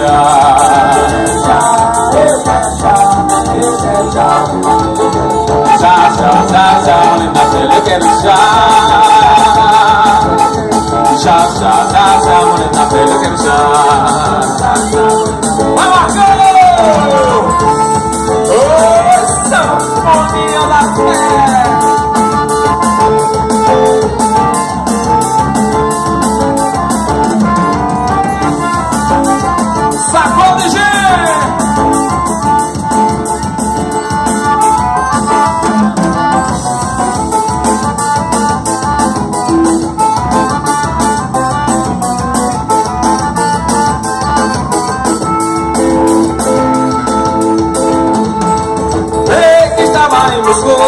Shout, Oh, on.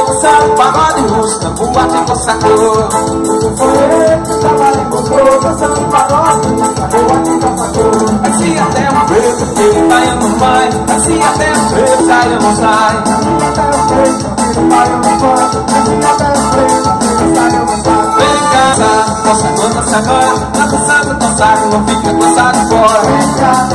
Samba, pagode, música, boate, moça, cor Foi trabalho, gostou, dançando pagode, música, boate, moça, cor Assim até uma vez, ele vai e não pai Assim até uma vez, sai, não sai Assim até não vai, não volta Assim até uma vez, sai, não sai Vem cá, nossa, dança agora Tá dançando, dançado, não fica dançado fora Vem casa